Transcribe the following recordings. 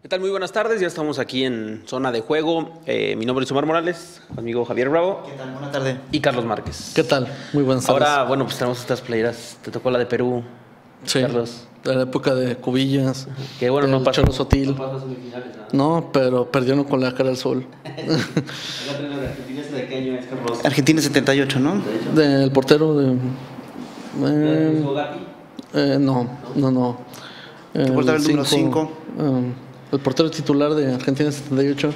¿Qué tal? Muy buenas tardes, ya estamos aquí en zona de juego. Eh, mi nombre es Omar Morales, amigo Javier Bravo. ¿Qué tal? Buenas tardes. Y Carlos Márquez. ¿Qué tal? Muy buenas tardes. Ahora, bueno, pues tenemos estas playeras. Te tocó la de Perú, sí, Carlos. de la época de Cubillas. Que bueno, no pasó. Sotil. No pasó a semifinales, nada. No, pero perdieron con la cara al sol. Argentina, ¿esta ¿de qué año es, Carlos? Argentina 78, ¿no? Del portero de. ¿De eh, eh, no, no, no. El portero del número cinco, eh, el portero titular de Argentina 78.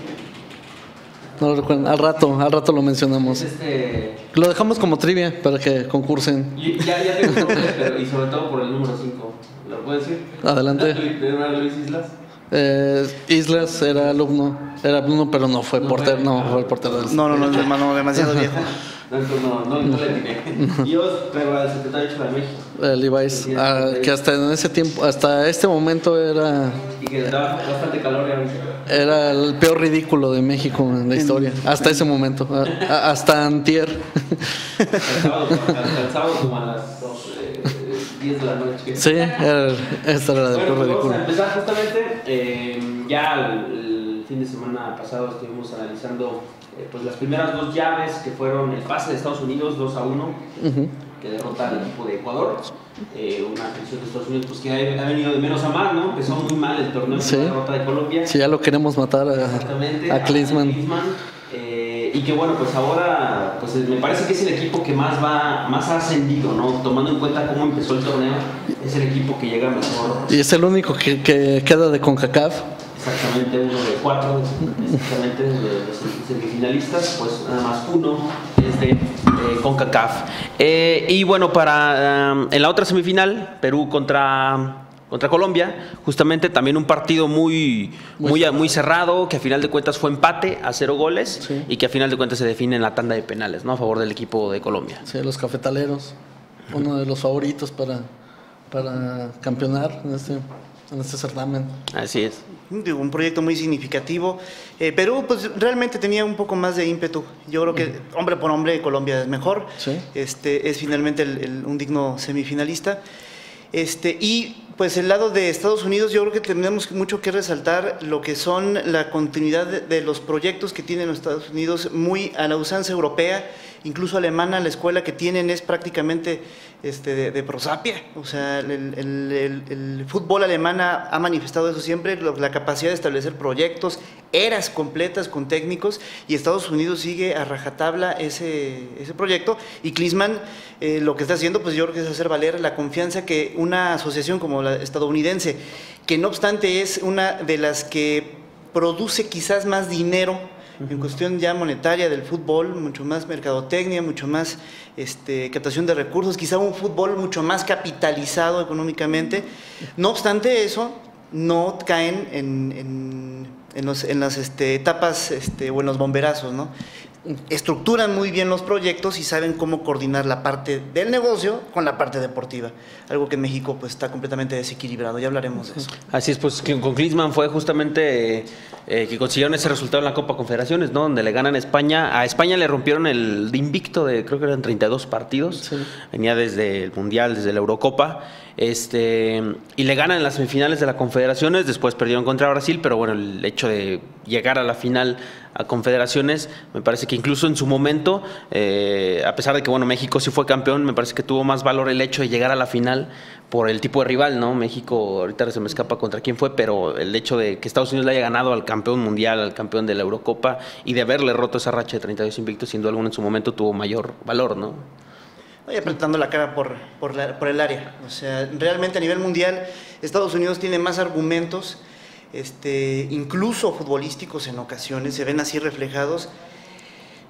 No lo recuerdo. Al rato, al rato lo mencionamos. Es este... Lo dejamos como trivia para que concursen. y- Ya, ya tengo pero y sobre todo por el número 5. ¿Lo puedes decir? Adelante. ¿De Luis Islas? Eh, Islas era alumno, era alumno, pero no fue No portero, fue. no fue el portero del No, no, no, hermano, demasiado viejo. No, entonces no, no, no le atiné. Yo, pero al 78 de México. Eh, Levi's, ah, que hasta en ese tiempo, hasta este momento era, Y que daba bastante calor y ahorita. era el peor ridículo de México en la historia, hasta ese momento, ah, hasta antier. El sábado, hasta el sábado como a las dos, eh, 10 de la noche. Sí, era, esta era la del Bueno, peor pues vamos a ridículo. empezar justamente. eh, ya el, el fin de semana pasado estuvimos analizando eh, pues las primeras dos llaves que fueron el pase de Estados Unidos 2 a 1, Ujú. que derrota al equipo de Ecuador. Eh, una selección de Estados Unidos pues, que ha, ha venido de menos a más, ¿no? Empezó muy mal el torneo Sí. la derrota de Colombia. Si ya lo queremos matar a, a Klinsmann. eh, y que bueno, pues ahora pues me parece que es el equipo que más va, más ha ascendido, ¿no? Tomando en cuenta cómo empezó el torneo, es el equipo que llega mejor. Y es el único que, que queda de CONCACAF. Exactamente uno de cuatro, exactamente de los semifinalistas, pues nada más uno es de eh, CONCACAF. Eh, y bueno, para um, en la otra semifinal, Perú contra, contra Colombia, justamente también un partido muy, muy, muy cerrado, que a final de cuentas fue empate a cero goles Sí. y que a final de cuentas se define en la tanda de penales, ¿no? A favor del equipo de Colombia. Sí, los cafetaleros, uno de los favoritos para, para campeonar en este, en este certamen. Así es. Digo, un proyecto muy significativo. Eh, Perú, pues realmente tenía un poco más de ímpetu. Yo creo que hombre por hombre Colombia es mejor. Sí. Este, es finalmente el- el- un digno semifinalista. Este, y pues el lado de Estados Unidos, yo creo que tenemos mucho que resaltar lo que son la continuidad de, de los proyectos que tienen los Estados Unidos, muy a la usanza europea, incluso alemana, la escuela que tienen es prácticamente este, de, prosapia. O sea, el, el- el- fútbol alemán ha, manifestado eso siempre, la capacidad de establecer proyectos, eras completas con técnicos, y Estados Unidos sigue a rajatabla ese, ese proyecto. Y Klinsmann eh, lo que está haciendo, pues yo creo que es hacer valer la confianza que una asociación como la estadounidense, que no obstante es una de las que produce quizás más dinero en cuestión ya monetaria del fútbol, mucho más mercadotecnia, mucho más este, captación de recursos, quizá un fútbol mucho más capitalizado económicamente. No obstante eso, no caen en, en- las este, etapas este, o en los bomberazos, ¿no? Estructuran muy bien los proyectos y saben cómo coordinar la parte del negocio con la parte deportiva, algo que en México pues, está completamente desequilibrado, ya hablaremos de eso. Así es, pues con Klinsmann fue justamente eh, eh, que consiguieron ese resultado en la Copa Confederaciones, ¿no? Donde le ganan a España. A España le rompieron el invicto de creo que eran 32 partidos. Sí. Venía desde el Mundial, desde la Eurocopa. Este, y le ganan en las semifinales de la Confederaciones, después perdieron contra Brasil, pero bueno, el hecho de llegar a la final a Confederaciones, me parece que incluso en su momento, eh, a pesar de que bueno, México sí fue campeón, me parece que tuvo más valor el hecho de llegar a la final por el tipo de rival, ¿no? México, ahorita se me escapa contra quién fue, pero el hecho de que Estados Unidos le haya ganado al campeón mundial, al campeón de la Eurocopa y de haberle roto esa racha de 32 invictos, sin duda en su momento tuvo mayor valor, ¿no? Vaya apretando la cara por, por, la- por el área. O sea, realmente a nivel mundial, Estados Unidos tiene más argumentos, este, incluso futbolísticos en ocasiones, se ven así reflejados.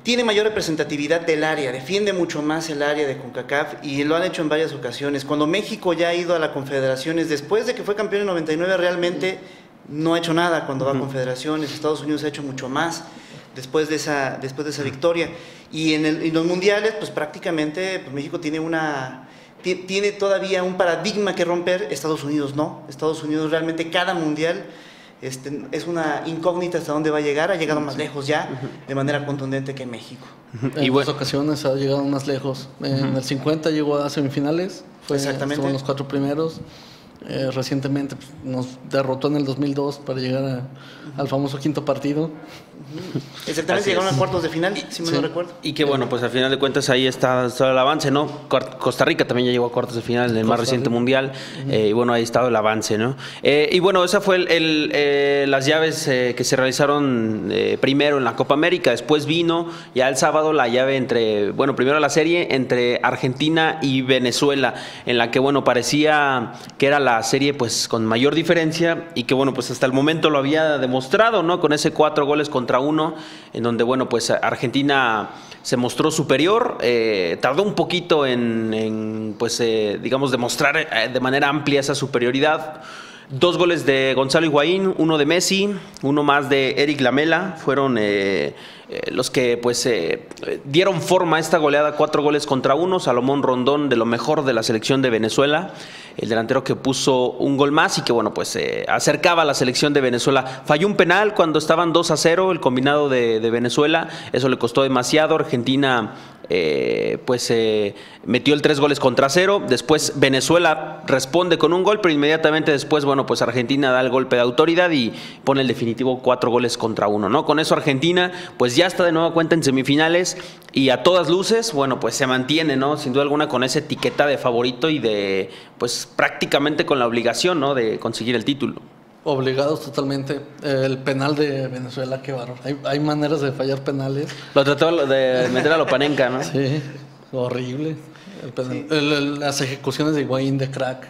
Tiene mayor representatividad del área, defiende mucho más el área de CONCACAF y lo han hecho en varias ocasiones. Cuando México ya ha ido a la Confederaciones, después de que fue campeón en 99, realmente no ha hecho nada cuando va a Confederaciones. Estados Unidos ha hecho mucho más después de esa, después de esa victoria. Y en, el- en los mundiales, pues prácticamente pues, México tiene una ti- tiene todavía un paradigma que romper, Estados Unidos no. Estados Unidos realmente cada mundial este, es una incógnita hasta dónde va a llegar, ha llegado más lejos ya de manera contundente que México. En Y dos bueno. ocasiones ha llegado más lejos. En el 50 llegó a semifinales, fue, Exactamente. en los cuatro primeros. eh, recientemente pues, nos derrotó en el 2002 para llegar a- al famoso quinto partido. Exactamente, Así llegaron es. a cuartos de final, si mal Sí. no recuerdo. Y que bueno, pues al final de cuentas ahí está todo el avance, ¿no? Costa Rica también ya llegó a cuartos de final en el más reciente Rica. mundial. eh, y bueno, ahí estado el avance, ¿no? Eh, y bueno, esa fue el, el, eh, las llaves que se realizaron primero en la Copa América. Después vino ya el sábado la llave entre, bueno, primero la serie entre Argentina y Venezuela, en la que, bueno, parecía que era la serie pues con mayor diferencia y que, bueno, pues hasta el momento lo había demostrado, ¿no? Con ese cuatro goles contra uno, en donde, bueno, pues Argentina se mostró superior, eh, tardó un poquito en, en, pues, eh, digamos, demostrar eh, de manera amplia esa superioridad. Dos goles de Gonzalo Higuaín, uno de Messi, uno más de Eric Lamela, fueron eh, eh, los que pues eh, dieron forma a esta goleada, cuatro goles contra uno, Salomón Rondón de lo mejor de la selección de Venezuela, el delantero que puso un gol más y que bueno pues eh, acercaba a la selección de Venezuela. Falló un penal cuando estaban 2 a 0 el combinado de, Venezuela, eso le costó demasiado, Argentina eh, pues eh, metió el tres goles contra cero. Después Venezuela responde con un gol, pero inmediatamente después, bueno, pues Argentina da el golpe de autoridad y pone el definitivo cuatro goles contra uno, ¿no? Con eso Argentina, pues ya está de nueva cuenta en semifinales y a todas luces, bueno, pues se mantiene, ¿no? Sin duda alguna con esa etiqueta de favorito y de, pues prácticamente con la obligación, ¿no? De conseguir el título. Obligados totalmente. Eh, el penal de Venezuela, qué bárbaro. Hay, hay maneras de fallar penales. Lo trató de meter a Lopanenka, ¿no? Sí, horrible. El penal- el- el- las ejecuciones de Higuaín de crack.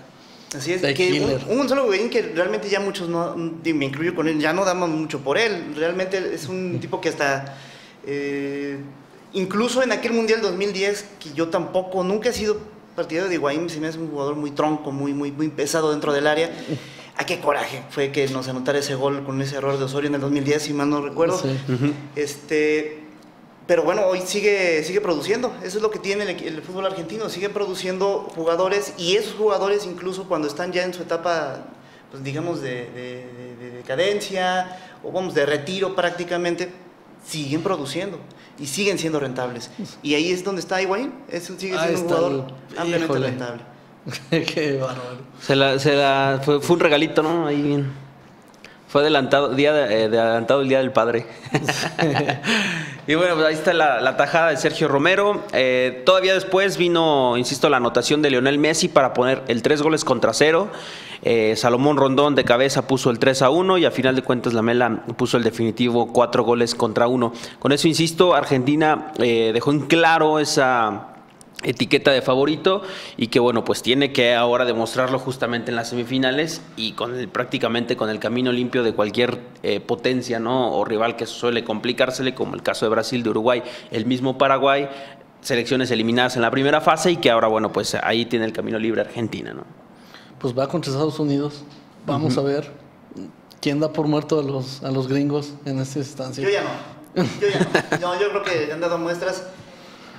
Así es, que un, un Gonzalo Higuaín que realmente ya muchos no, me incluyo con él, ya no damos mucho por él. Realmente es un tipo que hasta, eh, incluso en aquel Mundial 2010, que yo tampoco, nunca he sido partidario de Higuaín, se me hace un jugador muy tronco, muy, muy, muy pesado dentro del área. ¿A qué coraje fue que nos anotara ese gol con ese error de Osorio en el 2010, si mal no recuerdo? Sí. Este, pero bueno, hoy sigue, sigue produciendo. Eso es lo que tiene el, fútbol argentino. Sigue produciendo jugadores y esos jugadores incluso cuando están ya en su etapa, pues digamos, de, de- de- de decadencia o vamos, de retiro prácticamente, siguen produciendo y siguen siendo rentables. Y ahí es donde está Higuaín. Es, un- sigue siendo un jugador el- ampliamente híjole. rentable. qué bárbaro. Se la, se la, fue, fue un regalito, ¿no? Ahí bien. Fue adelantado, día de, eh, de adelantado el Día del Padre. y bueno, pues ahí está la, la tajada de Sergio Romero. Eh, todavía después vino, insisto, la anotación de Lionel Messi para poner el tres goles contra cero. Eh, Salomón Rondón de cabeza puso el 3 a 1 y a final de cuentas la Mela puso el definitivo cuatro goles contra uno. Con eso, insisto, Argentina eh, dejó en claro esa etiqueta de favorito y que bueno pues tiene que ahora demostrarlo justamente en las semifinales y con el, prácticamente con el camino limpio de cualquier eh, potencia no o rival que suele complicársele como el caso de Brasil de Uruguay el mismo Paraguay selecciones eliminadas en la primera fase y que ahora bueno pues ahí tiene el camino libre Argentina no Pues va contra Estados Unidos. Vamos a ver quién da por muerto a los, a los gringos en esta instancia. Yo ya no. Yo ya no. No, yo creo que han dado muestras.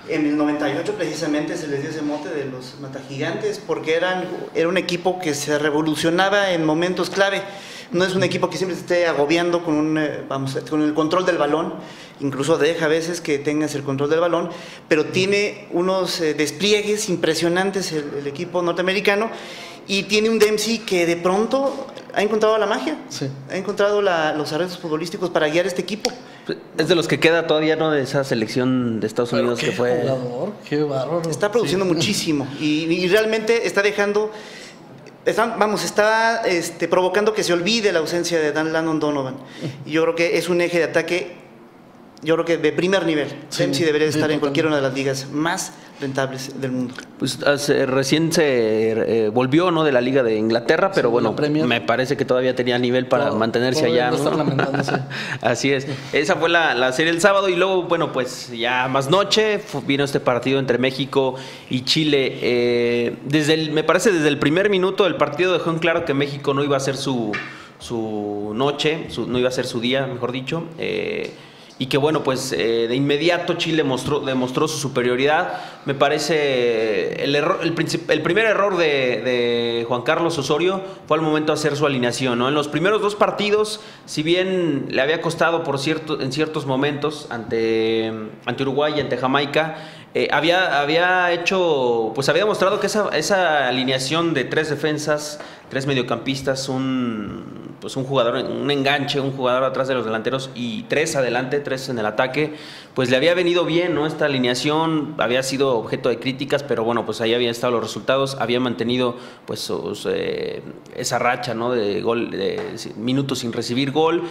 En el 98 precisamente se les dio ese mote de los matagigantes porque eran, era un equipo que se revolucionaba en momentos clave. No es un equipo que siempre esté agobiando con, un, eh, vamos, con el control del balón. Incluso deja a veces que tengas el control del balón, pero tiene unos eh, despliegues impresionantes el equipo norteamericano y tiene un Dempsey que de pronto ha encontrado la magia. Sí. Ha encontrado la- los arreglos futbolísticos para guiar este equipo. es de los que queda todavía no de esa selección de Estados Unidos qué que fue jugador, qué bárbaro. Está produciendo Sí. muchísimo y, y realmente está dejando, está- vamos, está este, provocando que se olvide la ausencia de Dan Lannon Donovan. Y yo creo que es un eje de ataque, yo creo que de primer nivel. Sí, Dempsey debería estar en cualquiera una de las ligas más rentables del mundo. Pues hace- recién se eh, volvió ¿no? de la Liga de Inglaterra, pero Sí, bueno, me parece que todavía tenía nivel para Todo- mantenerse allá. no. Así es. Esa fue la, la serie el sábado y luego, bueno, pues ya más noche vino este partido entre México y Chile. Eh, desde el, me parece desde el primer minuto del partido dejó en claro que México no iba a ser su, su noche, su- no iba a ser su día, mejor dicho. Eh, y que bueno, pues eh, de inmediato Chile mostró, demostró su superioridad. Me parece el, error, el, primer error de, de Juan Carlos Osorio fue al momento de hacer su alineación. ¿no? En los primeros dos partidos, si bien le había costado por cierto, en ciertos momentos ante, ante Uruguay y ante Jamaica, eh, había, había hecho, pues había demostrado que esa, esa alineación de tres defensas, tres mediocampistas, un, pues un jugador, un enganche, un jugador atrás de los delanteros y tres adelante, tres en el ataque, pues le había venido bien, ¿no? Esta alineación había sido objeto de críticas, pero bueno, pues ahí habían estado los resultados, había mantenido pues eh, esa racha, ¿no? De gol, de minutos sin recibir gol.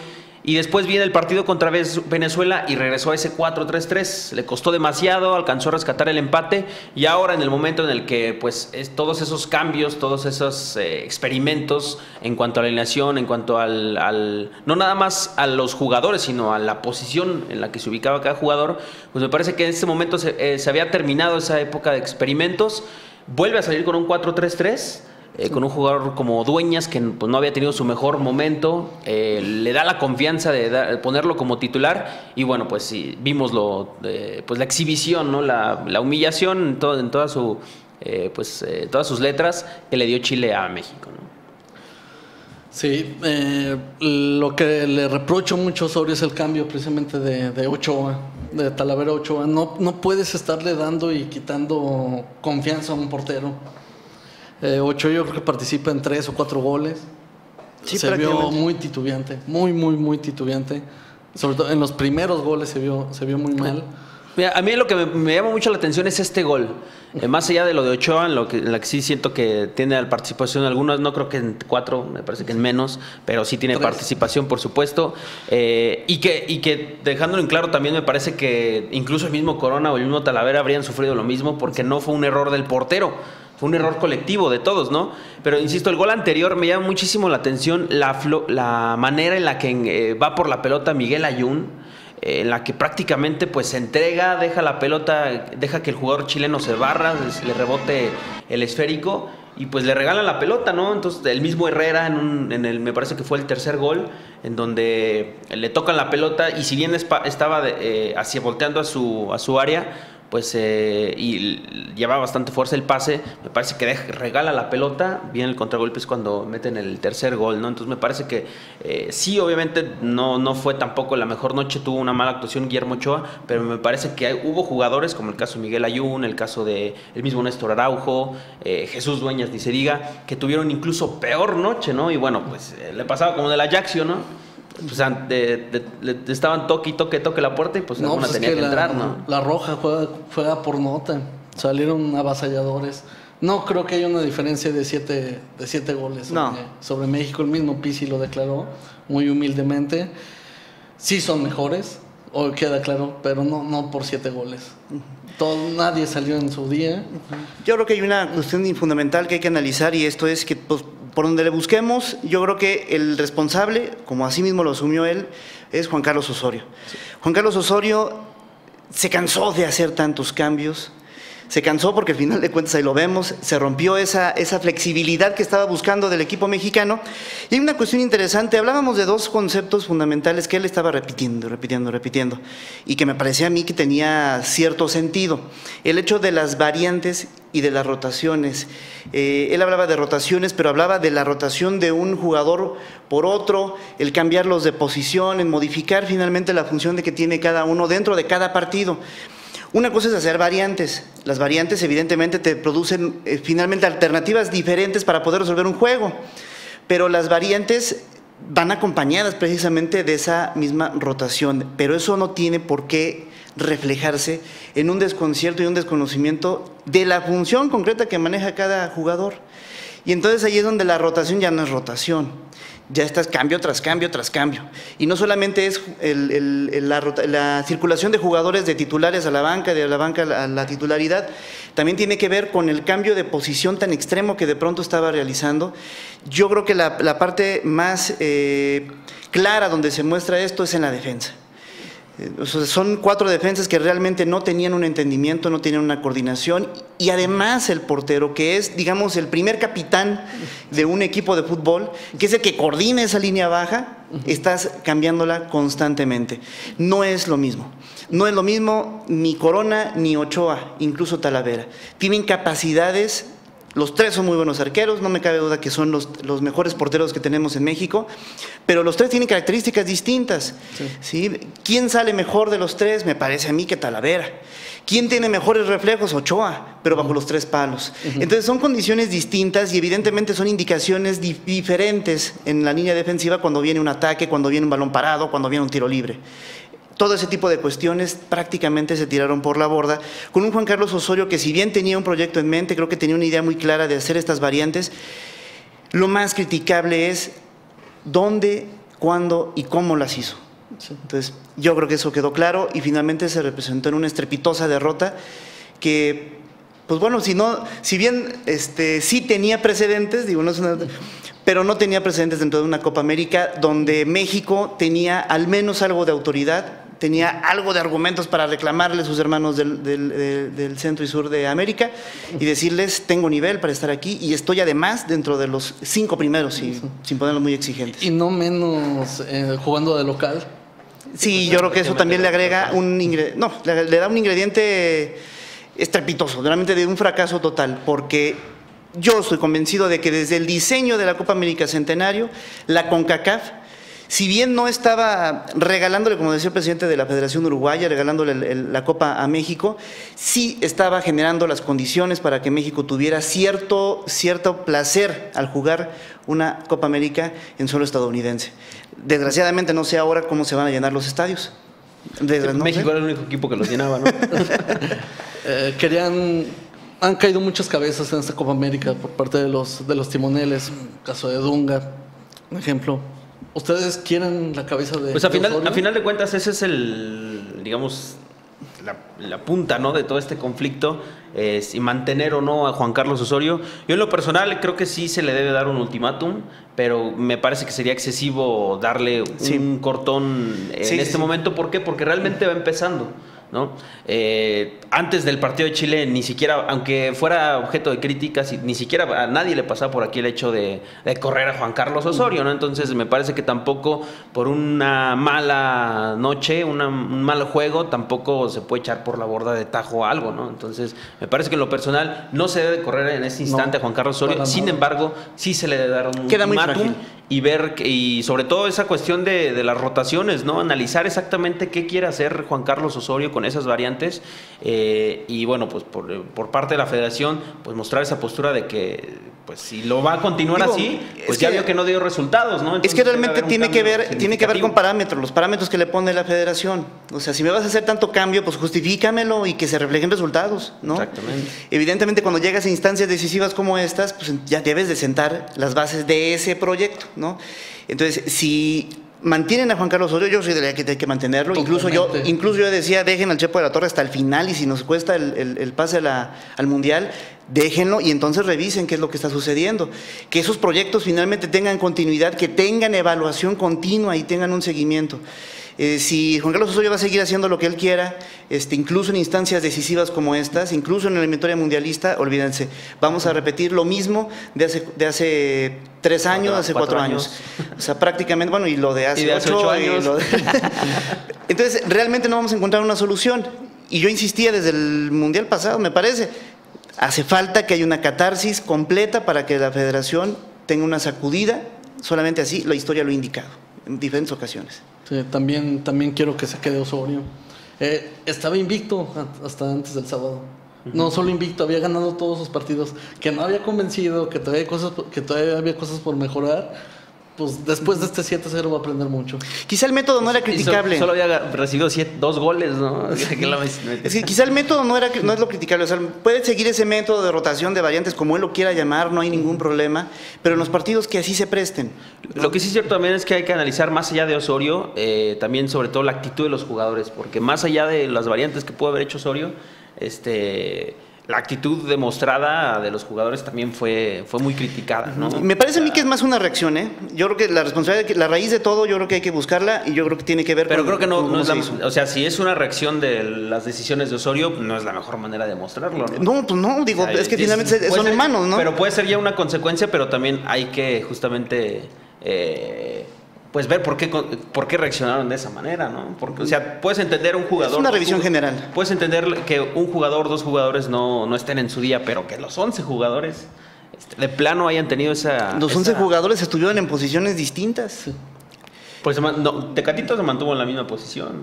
Y después viene el partido contra Venezuela y regresó a ese 4-3-3. Le costó demasiado, alcanzó a rescatar el empate y ahora en el momento en el que pues es, todos esos cambios, todos esos eh, experimentos en cuanto a la alineación, en cuanto al, no nada más a los jugadores, sino a la posición en la que se ubicaba cada jugador, pues me parece que en este momento se, eh, había terminado esa época de experimentos. Vuelve a salir con un 4-3-3 eh, con un jugador como Dueñas, que pues, no había tenido su mejor momento, eh, le da la confianza de, ponerlo como titular y bueno, pues sí, vimos lo, pues la exhibición, la, la humillación en, todo, toda su, eh, pues, todas sus letras que le dio Chile a México. ¿no? Sí, lo que le reprocho mucho sobre es el cambio precisamente de, de Ochoa, de Talavera Ochoa. No, no puedes estarle dando y quitando confianza a un portero eh, Ocho yo creo que participa en tres o cuatro goles. se vio muy titubeante, muy, muy, muy titubeante. Sobre todo en los primeros goles se vio, se vio muy mal. a mí lo que me, llama mucho la atención es este gol. Eh, más allá de lo de Ochoa, en lo que, la que sí siento que tiene participación algunas, no creo que en cuatro, me parece que en menos, pero sí tiene participación, por supuesto. Eh, y, que, y que dejándolo en claro también me parece que incluso el mismo Corona o el mismo Talavera habrían sufrido lo mismo porque no fue un error del portero fue un error colectivo de todos, ¿no? Pero insisto, el gol anterior me llama muchísimo la atención la, la manera en la que eh, va por la pelota Miguel Ayun, eh, en la que prácticamente pues se entrega, deja la pelota, deja que el jugador chileno se barra, le rebote el esférico y pues le regalan la pelota, ¿no? Entonces el mismo Herrera en, un, en el, me parece que fue el tercer gol, en donde le tocan la pelota y si bien estaba eh, hacia volteando a su, a su área, pues eh, y lleva bastante fuerza el pase, me parece que regala la pelota, viene el contragolpe es cuando meten el tercer gol, ¿no? Entonces me parece que eh, sí, obviamente no, no fue tampoco la mejor noche, tuvo una mala actuación Guillermo Ochoa, pero me parece que hubo jugadores como el caso de Miguel Ayun, el caso de el mismo Néstor Araujo, eh, Jesús Dueñas, ni se diga, que tuvieron incluso peor noche, ¿no? Y bueno, pues le pasaba como de la ¿no? Pues, de, estaban toque y toque, toque la puerta y pues no, pues tenía que, entrar, ¿no? La roja juega, por nota. Salieron avasalladores. No creo que haya una diferencia de siete, de siete goles sobre, México. El mismo Pisi lo declaró muy humildemente. Sí son mejores, o queda claro, pero no, no por siete goles. Todo, nadie salió en su día. Yo creo que hay una cuestión fundamental que hay que analizar y esto es que pues, por donde le busquemos, yo creo que el responsable, como así mismo lo asumió él, es Juan Carlos Osorio. Juan Carlos Osorio se cansó de hacer tantos cambios, se cansó porque al final de cuentas ahí lo vemos, se rompió esa, esa flexibilidad que estaba buscando del equipo mexicano. Y hay una cuestión interesante, hablábamos de dos conceptos fundamentales que él estaba repitiendo, repitiendo, repitiendo, y que me parecía a mí que tenía cierto sentido. El hecho de las variantes y de las rotaciones. Eh, él hablaba de rotaciones, pero hablaba de la rotación de un jugador por otro, el cambiarlos de posición, en modificar finalmente la función de que tiene cada uno dentro de cada partido. Una cosa es hacer variantes. Las variantes evidentemente te producen eh, finalmente alternativas diferentes para poder resolver un juego, pero las variantes van acompañadas precisamente de esa misma rotación, pero eso no tiene por qué reflejarse en un desconcierto y un desconocimiento de la función concreta que maneja cada jugador. Y entonces ahí es donde la rotación ya no es rotación, ya estás cambio tras cambio tras cambio. Y no solamente es la, circulación de jugadores de titulares a la banca, de la banca a la, titularidad, también tiene que ver con el cambio de posición tan extremo que de pronto estaba realizando. Yo creo que la, parte más eh, clara donde se muestra esto es en la defensa. Son cuatro defensas que realmente no tenían un entendimiento, no tenían una coordinación y además el portero, que es, digamos, el primer capitán de un equipo de fútbol, que es el que coordina esa línea baja, estás cambiándola constantemente. No es lo mismo. No es lo mismo ni Corona ni Ochoa, incluso Talavera. Tienen capacidades Los tres son muy buenos arqueros, no me cabe duda que son los, los mejores porteros que tenemos en México, pero los tres tienen características distintas. Sí. ¿Quién sale mejor de los tres? Me parece a mí que Talavera. ¿Quién tiene mejores reflejos? Ochoa, pero bajo los tres palos. Entonces son condiciones distintas y evidentemente son indicaciones diferentes en la línea defensiva cuando viene un ataque, cuando viene un balón parado, cuando viene un tiro libre todo ese tipo de cuestiones prácticamente se tiraron por la borda, con un Juan Carlos Osorio que si bien tenía un proyecto en mente, creo que tenía una idea muy clara de hacer estas variantes, lo más criticable es dónde, cuándo y cómo las hizo. Entonces, yo creo que eso quedó claro y finalmente se representó en una estrepitosa derrota que, pues bueno, si no, si bien este, sí tenía precedentes, digo, no es una, pero no tenía precedentes dentro de una Copa América donde México tenía al menos algo de autoridad, tenía algo de argumentos para reclamarle a sus hermanos del, centro y sur de América y decirles, tengo nivel para estar aquí y estoy además dentro de los cinco primeros, y, sin ponerlo muy exigentes. Y no menos eh, jugando de local. Sí, yo creo que eso también le agrega un no, le, da un ingrediente estrepitoso, realmente de un fracaso total, porque yo estoy convencido de que desde el diseño de la Copa América Centenario, la CONCACAF si bien no estaba regalándole, como decía el presidente de la Federación Uruguaya, regalándole la Copa a México, sí estaba generando las condiciones para que México tuviera cierto, cierto placer al jugar una Copa América en suelo estadounidense. Desgraciadamente no sé ahora cómo se van a llenar los estadios. México era el único equipo que los llenaba, ¿no? Eh, querían han caído muchas cabezas en esta Copa América por parte de los, de los timoneles. caso de Dunga, un ejemplo. ¿Ustedes quieren la cabeza de.? Pues a final, a final de cuentas, ese es el, digamos, la, punta ¿no? de todo este conflicto y mantener o no a Juan Carlos Osorio. Yo en lo personal creo que sí se le debe dar un ultimátum, pero me parece que sería excesivo darle un cortón en este momento. ¿Por qué? Porque realmente va empezando. ¿No? Eh, antes del partido de Chile, ni siquiera, aunque fuera objeto de críticas, ni siquiera a nadie le pasaba por aquí el hecho de, correr a Juan Carlos Osorio, ¿no? Entonces me parece que tampoco por una mala noche, un mal juego, tampoco se puede echar por la borda de tajo algo, ¿no? Entonces me parece que en lo personal no se debe correr en este instante a Juan Carlos Osorio, sin embargo, sí se le debe dar un Queda y ver, y sobre todo esa cuestión de, de, las rotaciones, ¿no? Analizar exactamente qué quiere hacer Juan Carlos Osorio con esas variantes eh, y bueno, pues por, por, parte de la federación, pues mostrar esa postura de que pues si lo va a continuar así, pues ya vio que no dio resultados, ¿no? es que realmente tiene que ver, tiene que ver con parámetros, los parámetros que le pone la federación. O sea, si me vas a hacer tanto cambio, pues justifícamelo y que se reflejen resultados, ¿no? Exactamente. Evidentemente cuando llegas a instancias decisivas como estas, pues ya debes de sentar las bases de ese proyecto, ¿no? Entonces, si mantienen a Juan Carlos Osorio, yo soy de la que hay que mantenerlo. Incluso yo, incluso yo decía, dejen al Chepo de la Torre hasta el final y si nos cuesta el, pase al Mundial, déjenlo y entonces revisen qué es lo que está sucediendo. Que esos proyectos finalmente tengan continuidad, que tengan evaluación continua y tengan un seguimiento. Eh, si Juan Carlos Osorio va a seguir haciendo lo que él quiera, este, incluso en instancias decisivas como estas, incluso en la eliminatoria mundialista, olvídense, vamos a repetir lo mismo de hace, de hace tres años, hace cuatro, años. O sea, prácticamente, bueno, y lo de hace, ocho, años. Entonces, realmente no vamos a encontrar una solución. Y yo insistía desde el Mundial pasado, me parece, hace falta que haya una catarsis completa para que la federación tenga una sacudida, solamente así la historia lo ha indicado en diferentes ocasiones también, también quiero que se quede Osorio. Eh, estaba invicto hasta antes del sábado. No solo invicto, había ganado todos sus partidos, que no había convencido, que todavía, cosas, que todavía había cosas por mejorar pues después de este 7-0 va a aprender mucho. Quizá el método no era criticable. Solo, había recibido dos goles, ¿no? es quizá el método no, era, no es lo criticable. O sea, puede seguir ese método de rotación de variantes como él lo quiera llamar, no hay ningún problema, pero en los partidos que así se presten. Lo que sí es cierto también es que hay que analizar más allá de Osorio, eh, también sobre todo la actitud de los jugadores, porque más allá de las variantes que pudo haber hecho Osorio, este la actitud demostrada de los jugadores también fue, fue muy criticada. ¿no? Me parece a mí que es más una reacción, ¿eh? Yo creo que la responsabilidad, la raíz de todo, yo creo que hay que buscarla y yo creo que tiene que ver Pero creo que no, no es la, o sea, si es una reacción de las decisiones de Osorio, no es la mejor manera de mostrarlo, ¿no? No, pues no, digo, es que finalmente son humanos, ¿no? Pero puede ser ya una consecuencia, pero también hay que justamente... Eh, pues ver por qué, por qué reaccionaron de esa manera, ¿no? Porque, o sea, puedes entender un jugador... Es una revisión general. Puedes entender que un jugador, dos jugadores no, no estén en su día, pero que los 11 jugadores de plano hayan tenido esa... Los 11 esa- jugadores estuvieron en posiciones distintas. Pues no, Tecatito se mantuvo en la misma posición.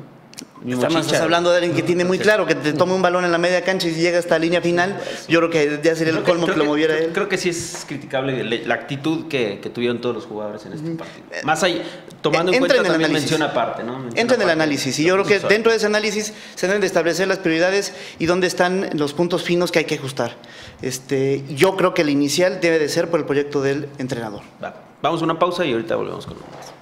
Estamos, hablando de alguien que tiene muy claro que te tome un balón en la media cancha y si llega hasta la línea final, yo creo que ya sería el colmo que, lo moviera él. Creo que sí es criticable le- la actitud que, que tuvieron todos los jugadores en este partido. Más ahí, tomando en Entra cuenta en el también análisis. mención aparte, ¿no? Mención Entra en el análisis y yo creo que dentro de ese análisis se deben de establecer las prioridades y dónde están los puntos finos que hay que ajustar. Este, yo creo que el inicial debe de ser por el proyecto del entrenador. va. Vamos a una pausa y ahorita volvemos con más.